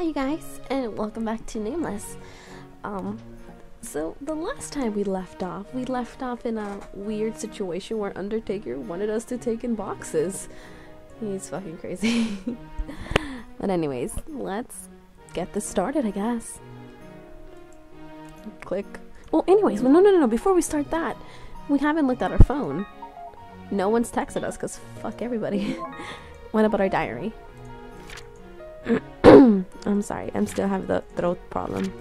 Hi, you guys, and welcome back to Nameless. Um, so the last time we left off, we left off in a weird situation where Undertaker wanted us to take in boxes. He's fucking crazy. but anyways, let's get this started, I guess. Click. Well, anyways, well, no, no, no, no. Before we start that, we haven't looked at our phone. No one's texted us because fuck everybody. what about our diary? I'm sorry, I'm still have the throat problem.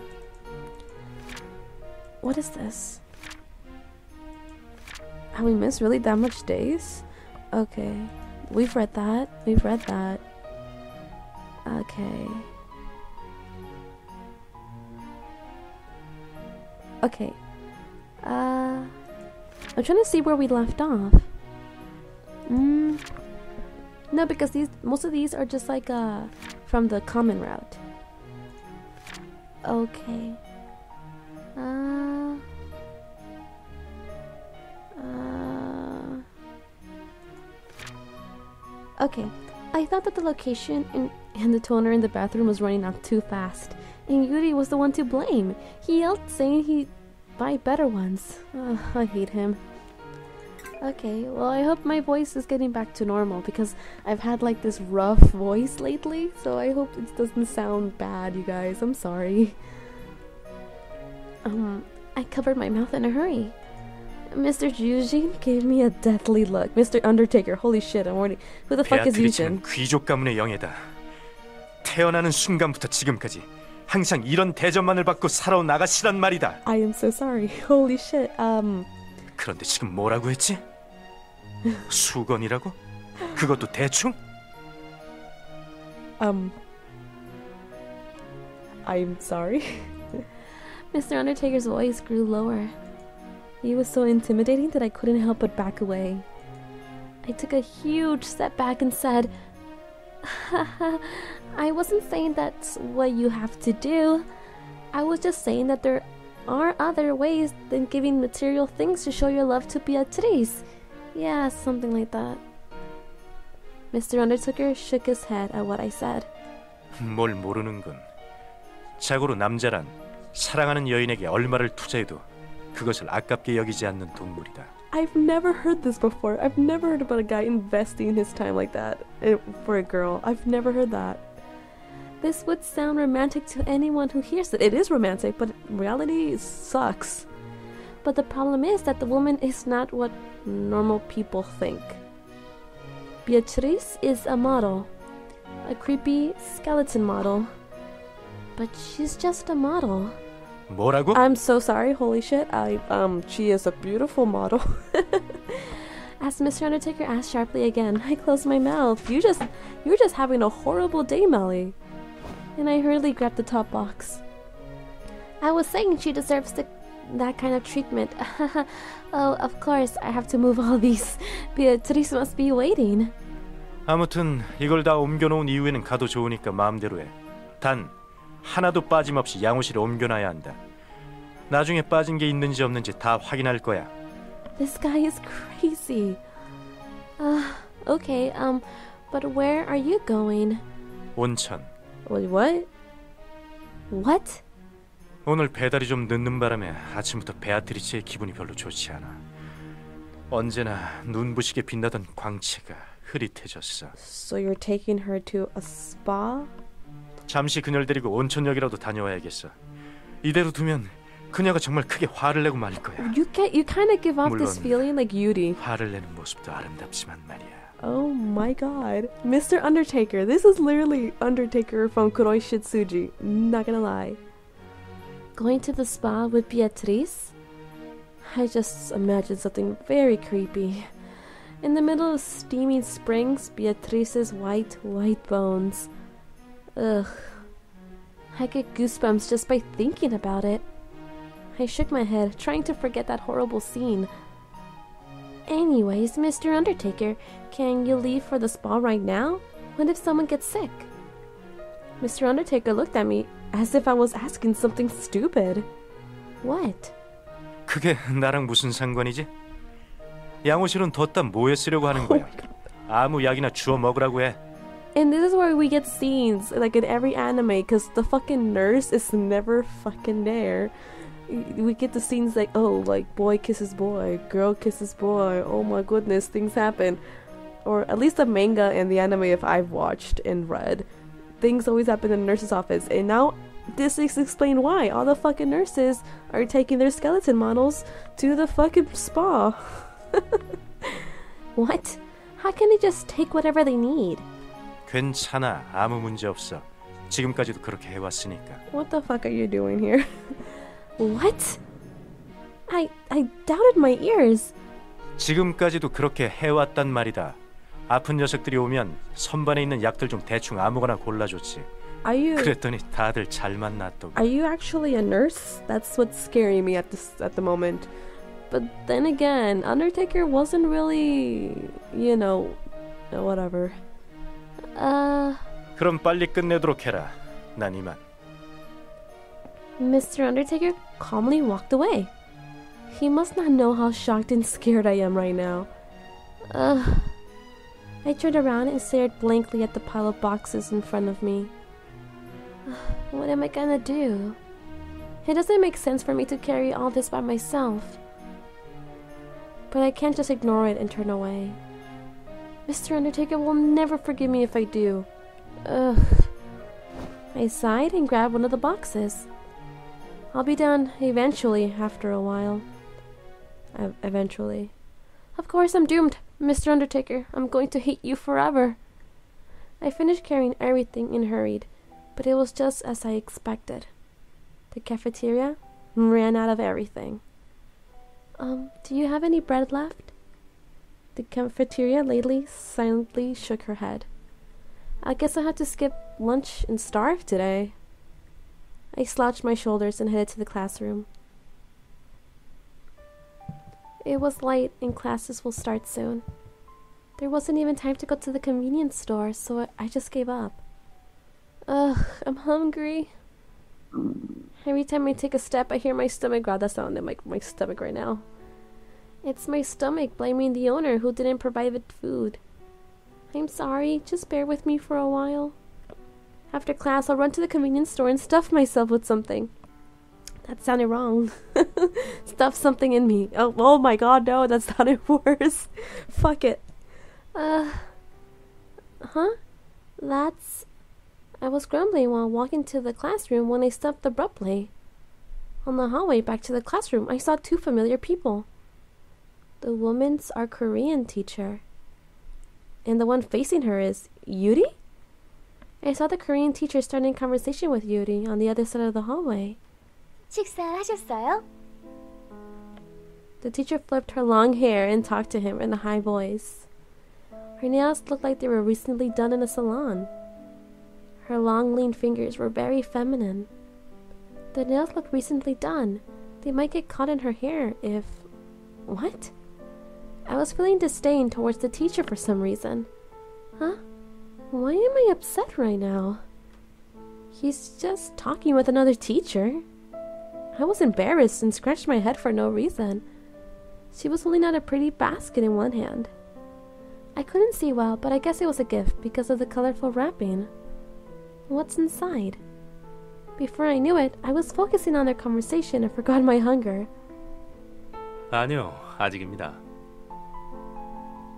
What is this? Have we missed really that much days? Okay. We've read that. We've read that. Okay. Okay. Uh I'm trying to see where we left off. Mm. No, because these most of these are just like uh from the common route. Okay. Uh, uh, okay. I thought that the location and, and the toner in the bathroom was running out too fast. And Yuri was the one to blame. He yelled saying he'd buy better ones. I hate him. Okay, well, I hope my voice is getting back to normal because I've had like this rough voice lately, so I hope it doesn't sound bad, you guys. I'm sorry. Um, I covered my mouth in a hurry. Mr. Yujin gave me a deathly look. Mr. Undertaker, holy shit, I'm already. Who the fuck is Yujin? 귀족 가문의 영예다. 태어나는 순간부터 지금까지 항상 이런 대접만을 받고 살아온 아가씨란 말이다. I am so sorry. Holy shit. Um. 그런데 지금 뭐라고 했지? 수건이라고? 그것도 대충? Um. I'm sorry. Mr. Undertaker's voice grew lower. He was so intimidating that I couldn't help but back away. I took a huge step back and said, I wasn't saying that's what you have to do. I was just saying that there are other ways than giving material things to show your love to Beatrice. Yeah, something like that. Mr. Undertaker shook his head at what I said. 뭘 모르는군. 자고로 남자란 사랑하는 여인에게 얼마를 투자해도 그것을 아깝게 여기지 않는 동물이다. I've never heard this before. I've never heard about a guy investing his time like that for a girl. I've never heard that. This would sound romantic to anyone who hears it. It is romantic, but reality sucks. But the problem is that the woman is not what normal people think. Beatrice is a model, a creepy skeleton model. But she's just a model. 뭐라고? I'm so sorry, holy shit. I um she is a beautiful model. As Mr. Undertaker asked sharply again, I closed my mouth. You just you're just having a horrible day, Melly. And I hurriedly grabbed the top box. I was saying she deserves the, that kind of treatment. oh, of course, I have to move all these. Beatrice must be waiting. 아무튼 이걸 다 옮겨놓은 이후에는 가도 좋으니까 마음대로 해. 단 하나도 빠짐없이 양호실에 옮겨놔야 한다. 나중에 빠진 게 있는지 없는지 다 확인할 거야. This guy is crazy. Uh, okay, um, but where are you going? 온천. What? What? 오늘 배달이 좀 늦는 바람에 아침부터 베아트리치의 기분이 별로 좋지 않아. 언제나 눈부시게 빛나던 광채가 흐릿해졌어. So you're taking her to a spa? 잠시 그녀를 데리고 온천역이라도 다녀와야겠어. 이대로 두면 그녀가 정말 크게 화를 내고 말 거야. You can you kind of give off this feeling like Yuri. 화를 내는 모습도 아름답지만 말이야. Oh my god. Mr. Undertaker. This is literally Undertaker from Kuroi Shitsuji. Not gonna lie. Going to the spa with Beatrice? I just imagined something very creepy. In the middle of steaming springs, Beatrice's white, white bones. Ugh. I get goosebumps just by thinking about it. I shook my head, trying to forget that horrible scene. Anyways, Mr. Undertaker, can you leave for the spa right now? What if someone gets sick? Mr. Undertaker looked at me as if I was asking something stupid. What? 그게 나랑 무슨 상관이지? 양호실은 뒀다 뭐에 쓰려고 하는 거야? 아무 약이나 주워 먹으라고 해. And this is where we get scenes, like in every anime, because the fucking nurse is never fucking there. We get the scenes like, oh, like boy kisses boy, girl kisses boy, oh my goodness, things happen. Or at least the manga and the anime, if I've watched and read, things always happen in the nurse's office. And now this is explained why. All the fucking nurses are taking their skeleton models to the fucking spa. what? How can they just take whatever they need? 괜찮아. 아무 문제 없어. 지금까지도 그렇게 해왔으니까. What the fuck are you doing here? what? I I doubted my ears. 지금까지도 그렇게 해왔단 말이다. 아픈 녀석들이 오면 선반에 있는 약들 좀 대충 아무거나 골라줬지. Are you 그랬더니 다들 잘만 놨더군. Are you actually a nurse? That's what's scaring me at this at the moment. But then again, Undertaker wasn't really, you know, whatever. Uh, 그럼 빨리 끝내도록 해라. 난 이만. Mr. Undertaker calmly walked away. He must not know how shocked and scared I am right now. Ugh. I turned around and stared blankly at the pile of boxes in front of me. What am I gonna do? It doesn't make sense for me to carry all this by myself. But I can't just ignore it and turn away. Mr. Undertaker will never forgive me if I do. Ugh. I sighed and grabbed one of the boxes. I'll be done eventually after a while. Uh, eventually. Of course, I'm doomed, Mr. Undertaker. I'm going to hate you forever. I finished carrying everything and hurried, but it was just as I expected. The cafeteria ran out of everything. Um, do you have any bread left? The cafeteria lady silently shook her head. I guess I had to skip lunch and starve today. I slouched my shoulders and headed to the classroom. It was late and classes will start soon. There wasn't even time to go to the convenience store, so I just gave up. Ugh, I'm hungry. Every time I take a step, I hear my stomach growl. That's sounding like my stomach right now. It's my stomach blaming the owner who didn't provide the food. I'm sorry, just bear with me for a while. After class, I'll run to the convenience store and stuff myself with something. That sounded wrong. stuff something in me. Oh, oh my god, no, that sounded worse. Fuck it. Uh. Huh? That's. I was grumbling while walking to the classroom when I stopped abruptly. On the hallway back to the classroom, I saw two familiar people. The woman's our Korean teacher. And the one facing her is Yuri? I saw the Korean teacher starting conversation with Yuri on the other side of the hallway. 식사하셨어요? The teacher flipped her long hair and talked to him in a high voice. Her nails looked like they were recently done in a salon. Her long, lean fingers were very feminine. The nails looked recently done. They might get caught in her hair if. What? I was feeling disdain towards the teacher for some reason. Huh? Why am I upset right now? He's just talking with another teacher. I was embarrassed and scratched my head for no reason. She was holding out a pretty basket in one hand. I couldn't see well, but I guess it was a gift because of the colorful wrapping. What's inside? Before I knew it, I was focusing on their conversation and forgot my hunger. 아니요, 아직입니다.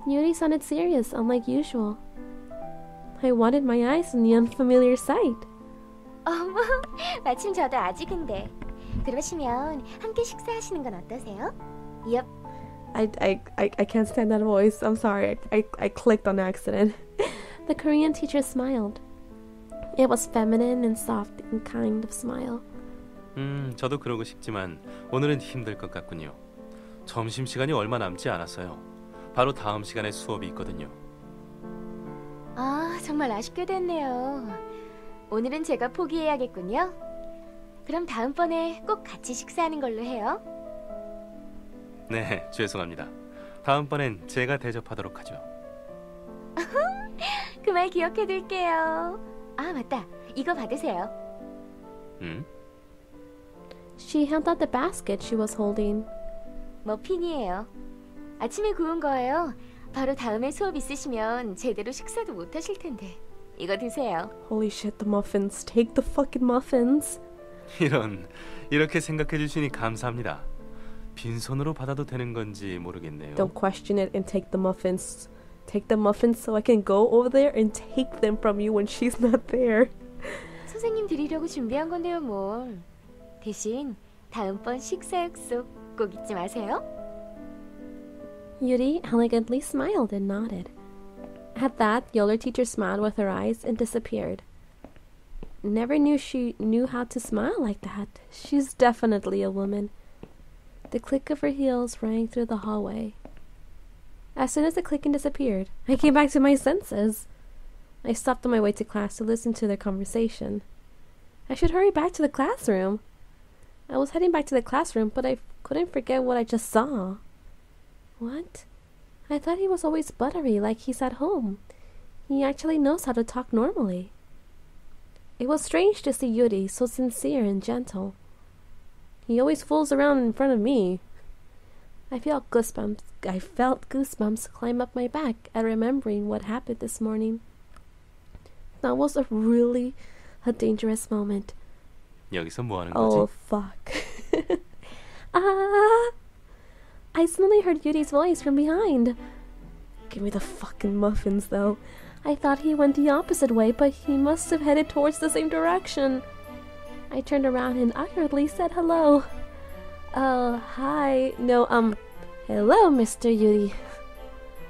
Yuri sounded serious, unlike usual. I wanted my eyes on the unfamiliar sight. 어머, 마침 저도 아직인데. 그러시면 함께 식사하시는 건 어떠세요? Yep. I, I, I, I can't stand that voice. I'm sorry. I, I, I clicked on accident. the Korean teacher smiled. It was feminine and soft and kind of smile. 음, 저도 그러고 싶지만 오늘은 힘들 것 같군요. 점심 시간이 얼마 남지 않았어요. 바로 다음 시간에 수업이 있거든요. 아, 정말 아쉽게 됐네요. 오늘은 제가 포기해야겠군요. 그럼 다음번에 꼭 같이 식사하는 걸로 해요. 네, 죄송합니다. 다음번엔 제가 대접하도록 하죠. 그 말 기억해둘게요. 아, 맞다. 이거 받으세요. 음? She held out the basket she was holding. 머핀이에요. 아침에 구운 거예요. 바로 다음에 수업 있으시면 제대로 식사도 못 하실 텐데. 이거 드세요. Holy shit, the muffins. Take the fucking muffins. 이런 이렇게 생각해 주시니 감사합니다. 빈손으로 받아도 되는 건지 모르겠네요. Don't question it and take the muffins. Take the muffins so I can go over there and take them from you when she's not there. 선생님 드리려고 준비한 건데요, 뭘. 대신 다음번 식사 약속 꼭 잊지 마세요. Yuri elegantly smiled and nodded. At that, the older teacher smiled with her eyes and disappeared. Never knew she knew how to smile like that. She's definitely a woman. The click of her heels rang through the hallway. As soon as the clicking disappeared, I came back to my senses. I stopped on my way to class to listen to their conversation. I should hurry back to the classroom. I was heading back to the classroom, but I couldn't forget what I just saw. What? I thought he was always buttery like he's at home. He actually knows how to talk normally. It was strange to see Yuri so sincere and gentle. He always fools around in front of me. I felt goosebumps. I felt goosebumps climb up my back at remembering what happened this morning. That was a really a dangerous moment. 여기서 뭐 하는 Oh 거지? fuck. ah! I suddenly heard Yuri's voice from behind. Give me the fucking muffins though. I thought he went the opposite way, but he must have headed towards the same direction. I turned around and awkwardly said hello. Oh, hi. No, um, hello, Mr. Yuri.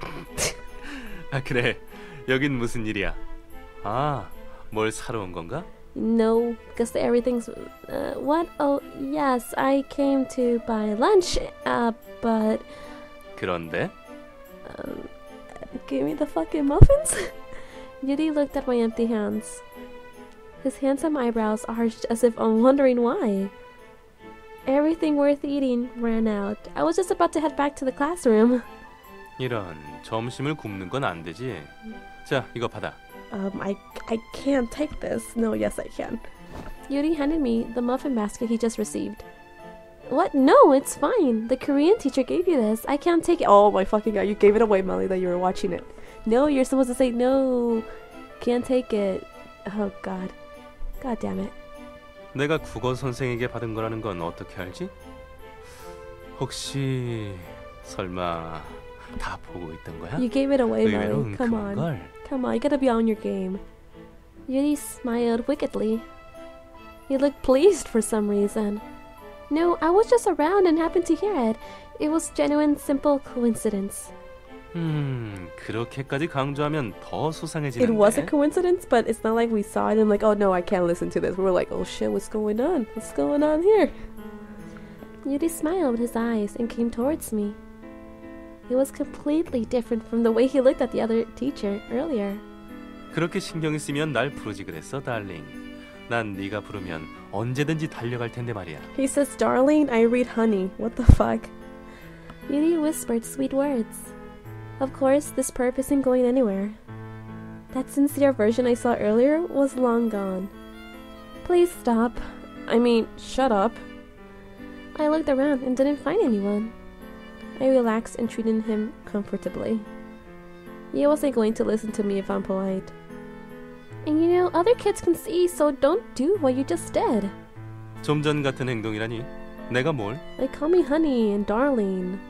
아 그래. 여긴 무슨 일이야? 아, 뭘 사러 온 건가? No, because everything's. Uh, what? Oh, yes, I came to buy lunch, uh, but. 그런데 Um, give me the fucking muffins? Yuri looked at my empty hands. His handsome eyebrows arched as if I'm wondering why. Everything worth eating ran out. I was just about to head back to the classroom. 이런 점심을 굶는 건 안 되지. 자, 이거 받아. Um, I I can't take this. No, yes, I can. Yuri handed me the muffin basket he just received. What? No, it's fine. The Korean teacher gave you this. I can't take it. Oh my fucking god, you gave it away, Melly, that you were watching it. No, you're supposed to say no. Can't take it. Oh god. God damn it. 내가 국어 선생에게 받은 거라는 건 어떻게 알지? 혹시 설마 다 보고 있던 거야? You gave it away, 의외로 Melly. Come 은큼한 on. 걸. Come on, you gotta be on your game. Yuri smiled wickedly. He looked pleased for some reason. No, I was just around and happened to hear it. It was genuine, simple coincidence. 음, 그렇게까지 강조하면 더 수상해지는데. It was a coincidence, but it's not like we saw it and like, oh no, I can't listen to this. We were like, oh shit, what's going on? What's going on here? Yuri smiled with his eyes and came towards me. He was completely different from the way he looked at the other teacher earlier. 그렇게 신경이 쓰면 날 부르지 그랬어, 달링. 난 네가 부르면 언제든지 달려갈 텐데 말이야. He says, darling, I read honey. What the fuck? Yuri whispered sweet words. Of course, this perp isn't going anywhere. That sincere version I saw earlier was long gone. Please stop. I mean, shut up. I looked around and didn't find anyone. I relaxed and treated him comfortably. He wasn't going to listen to me if I'm polite. And you know, other kids can see, so don't do what you just did. 좀 전 같은 행동이라니. 내가 뭘? They call me honey and darling.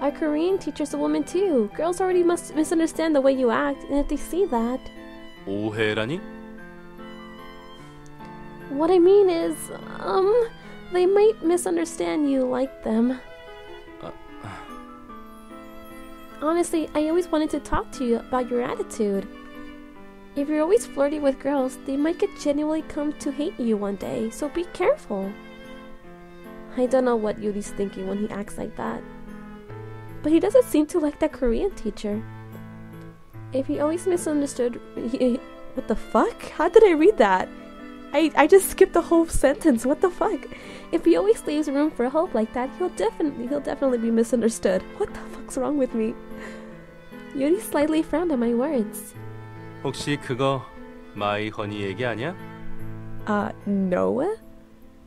Our Korean teacher's a woman too. Girls already must misunderstand the way you act, and if they see that, 오해라니? what I mean is, um, they might misunderstand you like them. Honestly, I always wanted to talk to you about your attitude. If you're always flirty with girls, they might get genuinely come to hate you one day, so be careful. I don't know what Yuri's thinking when he acts like that. But he doesn't seem to like that Korean teacher. If he always misunderstood. What the fuck? How did I read that? I, I just skipped the whole sentence. What the fuck? If he always leaves room for hope like that, he'll definitely he'll definitely be misunderstood. What the fuck's wrong with me? Yuri slightly frowned at my words. 혹시 그거 마이 허니 얘기 아니야? Uh, no?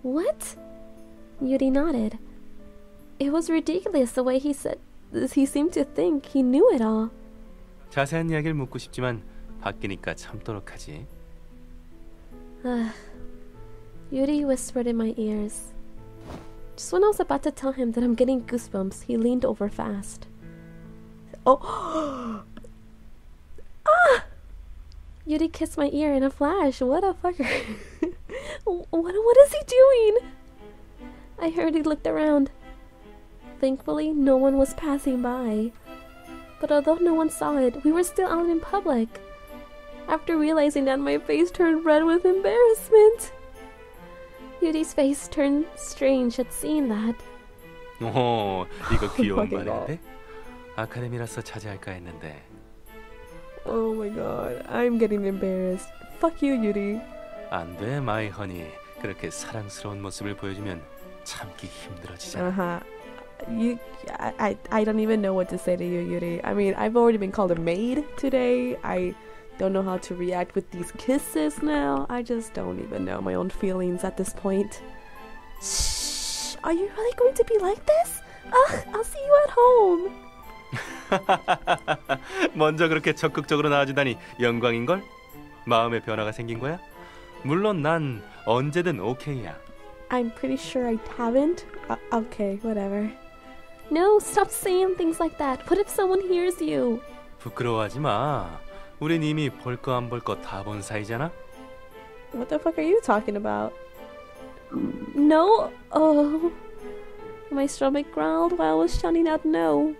What? Yuri nodded. It was ridiculous the way he said. He seemed to think he knew it all. 자세한 이야기를 묻고 싶지만 바뀌니까 참도록 하지. Uh, Yuri whispered in my ears. Just when I was about to tell him that I'm getting goosebumps, he leaned over fast. Oh! ah! Yuri kissed my ear in a flash. What a fucker. what, what is he doing? I heard he looked around. Thankfully, no one was passing by. But although no one saw it, we were still out in public. After realizing that, my face turned red with embarrassment. Yuri's face turned strange at seeing that. 오, 이거 귀여운 fucking 말인데. 아카데미라서 자제할까 했는데. Oh my god, I'm getting embarrassed. Fuck you, Yuri. 안 돼, 마이 허니. 그렇게 사랑스러운 모습을 보여주면 참기 힘들어지잖아. Uh huh. You, I, I, I don't even know what to say to you, Yuri. I mean, I've already been called a maid today. I don't know how to react with these kisses now. I just don't even know my own feelings at this point. Shh! Are you really going to be like this? Ugh, I'll see you at home. 먼저 그렇게 적극적으로 나와주다니 영광인걸? 마음의 변화가 생긴 거야? 물론 난 언제든 오케이야. I'm pretty sure I haven't. Uh, okay, whatever. No, stop saying things like that. What if someone hears you? 부끄러워하지 마. 우린 이미 볼 거 안 볼 거 다 본 사이잖아. What the fuck are you talking about? No. Oh. My stomach growled while I was shouting out no.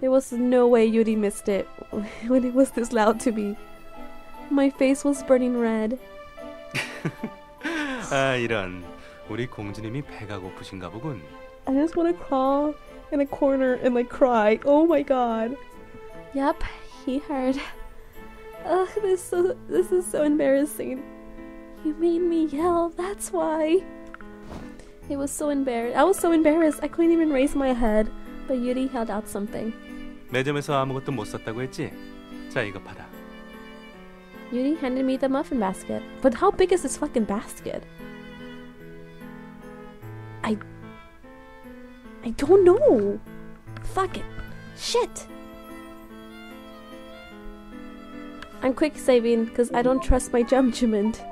There was no way Yuri missed it when it was this loud to me. My face was burning red. 아 이런. 우리 공주님이 배가 고프신가 보군. I just want to crawl in a corner and like cry. Oh my god. Yep, he heard. Ugh, this so this is so embarrassing. You made me yell. That's why. It was so embarrassed. I was so embarrassed. I couldn't even raise my head. But Yuri held out something. 매점에서 아무것도 못 샀다고 했지? 자 이거 받아. Yuri handed me the muffin basket. But how big is this fucking basket? I. I don't know. Fuck it. Shit. I'm quick saving because I don't trust my judgment.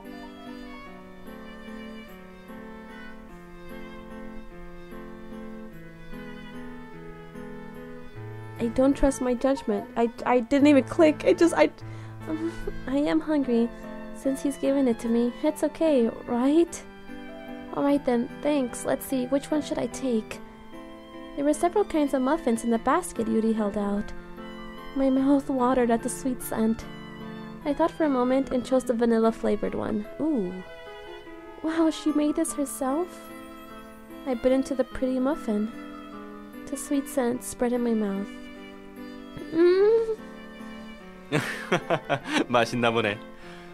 I don't trust my judgment. I, I didn't even click. I just I I am hungry. Since he's given it to me, it's okay, right? Alright then, thanks. Let's see, which one should I take? There were several kinds of muffins in the basket Yuri held out. My mouth watered at the sweet scent. I thought for a moment and chose the vanilla flavored one. Ooh. Wow, she made this herself? I bit into the pretty muffin. The sweet scent spread in my mouth. Mmm. 맛있나 보네.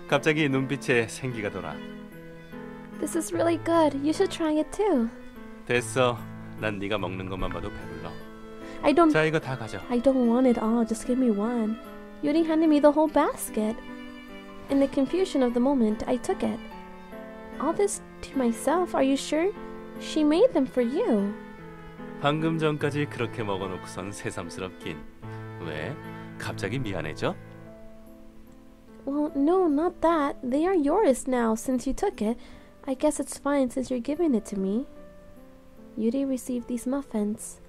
갑자기 눈빛에 생기가 돌아. This is really good. You should try it too. 됐어. 난 네가 먹는 것만 봐도 배불러. I don't 자 이거 다 가져. I don't want it all, just give me one. Yuri handed me the whole basket. In the confusion of the moment, I took it. All this to myself, are you sure? She made them for you. 방금 전까지 그렇게 먹어놓고선 새삼스럽긴. 왜? 갑자기 미안해져? Well, no, not that. They are yours now since you took it. I guess it's fine since you're giving it to me. Yuri received these muffins,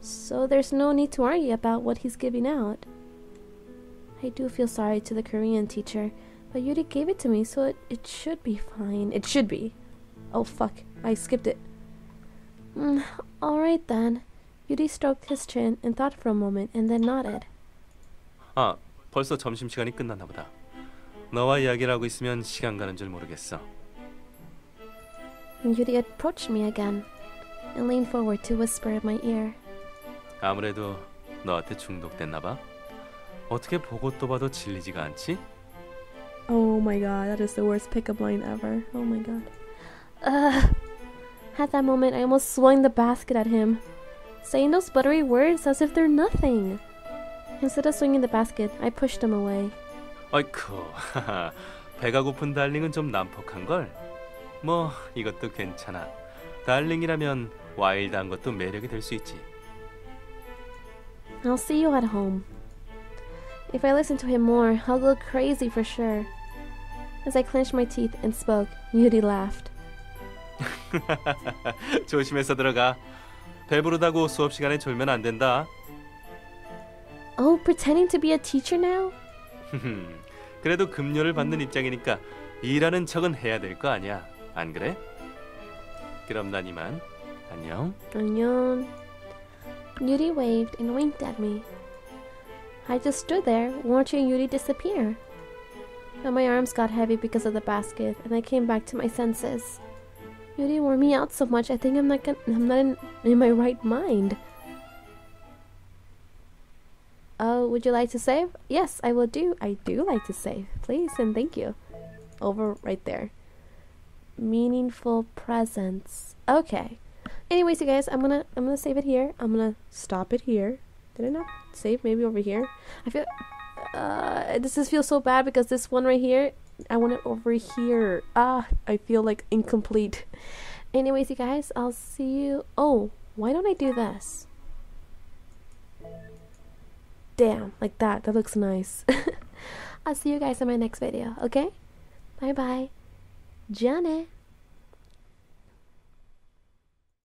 so there's no need to argue about what he's giving out. I do feel sorry to the Korean teacher, but Yuri gave it to me, so it, it should be fine. It should be. Oh fuck, I skipped it. Mm, Alright then. Yuri stroked his chin and thought for a moment and then nodded. 아, 벌써 점심시간이 끝났나 보다. 너와 이야기를 하고 있으면 시간 가는 줄 모르겠어. And Yuri approached me again and leaned forward to whisper in my ear. 아무래도 너한테 중독됐나 봐. 어떻게 보고 또 봐도 질리지가 않지? Oh my god, that is the worst pickup line ever. Oh my god. Ugh. At that moment, I almost swung the basket at him, saying those buttery words as if they're nothing. Instead of swinging the basket, I pushed him away. 아이쿠, 하하, 배가 고픈 달링은 좀 난폭한 걸. 뭐 이것도 괜찮아. 달링이라면 와일드한 것도 매력이 될 수 있지. I'll see you at home. If I listen to him more, I'll go crazy for sure. As I clenched my teeth and spoke, Yuri laughed. 조심해서 들어가. 배부르다고 수업 시간에 졸면 안 된다. Oh, pretending to be a teacher now? 그래도 급료를 받는 입장이니까 일하는 척은 해야 될 거 아니야. 안 그래? 그럼 난 이만. 안녕. 안녕. Yuri waved and winked at me. I just stood there, watching Yuri disappear. And my arms got heavy because of the basket, and I came back to my senses. Yuri wore me out so much, I think I'm not, gonna, I'm not in, in my right mind. Oh, would you like to save? Yes, I will do. I do like to save. Please and thank you. Over right there. Meaningful presence. Okay. Anyways, you guys, I'm gonna I'm gonna save it here. I'm gonna stop it here. Did I not save? Maybe over here. I feel uh this just feels so bad because this one right here, I want it over here. Ah, I feel like incomplete. Anyways, you guys, I'll see you. Oh, why don't I do this? Damn, like that. That looks nice. I'll see you guys in my next video, okay? Bye bye. Johnny.